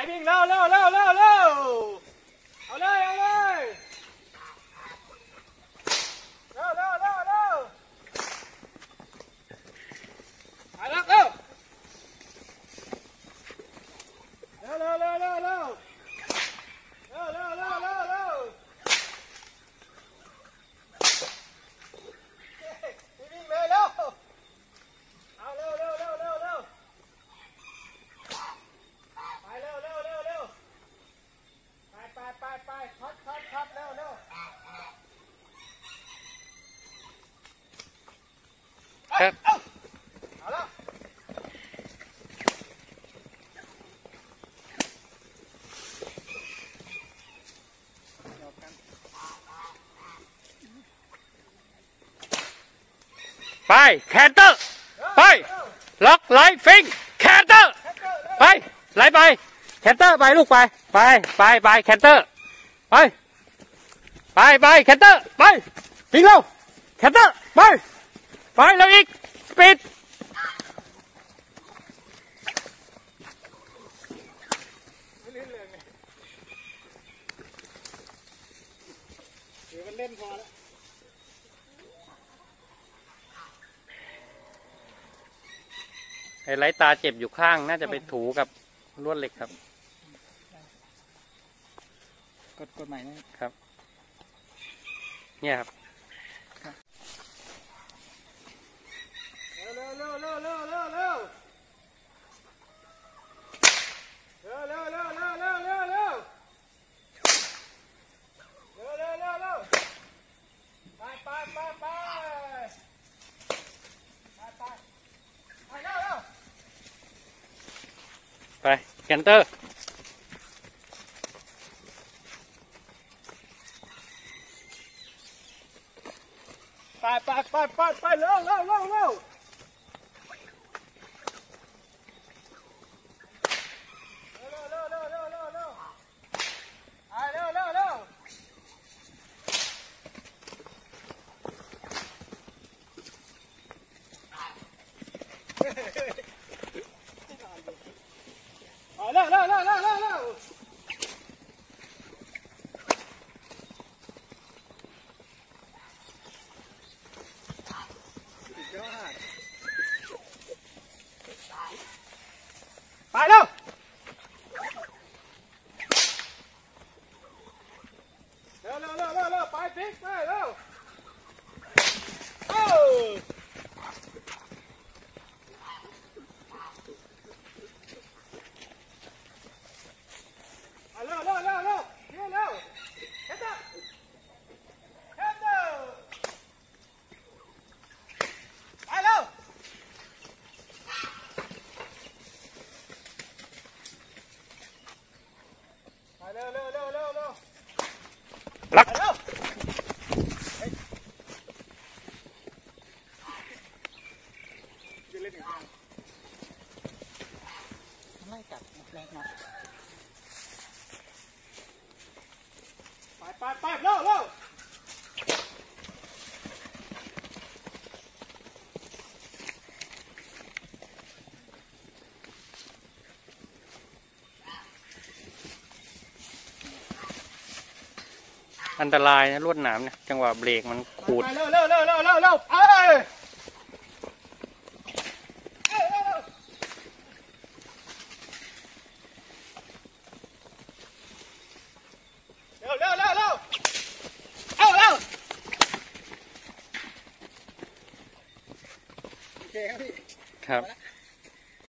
Thái Bình lao lao lao lao lao Ở đây ở đây Lao lao lao lao Thái Lắc lao Lao lao lao lao lao khác. Bay khét tơ. Bay lót lấy phinh. Khét tơ. Bay lấy bay khét bay lúc bay bay bay bay khét bay bay bay khét bay phinh lâu. Khét bay ไปแล้วอีก ปิดเล่นพอแล้วไอ้ไรตาเจ็บอยู่ข้าง น่าจะไปถูกับลวดเหล็กครับ กดกดใหม่นะครับ เนี่ยครับ ไปกันเตอร์ไปไปไปไปไปเร็วเร็วเร็วเร็ว آه، لا لا لا لا لا لا. ลักไม่กัดแรงนะไปไปไปเร็วเร็ว อันตรายนะลวดหนามเนี่ยจังหวะเบรกมันขูดไปเร็วเร็วเร็วเร็วเร็วเร็วไปเอ้ยเร็วเร็วเร็วเร็วเร็วเร็วเอาเร็วโอเคครับพี่ครับ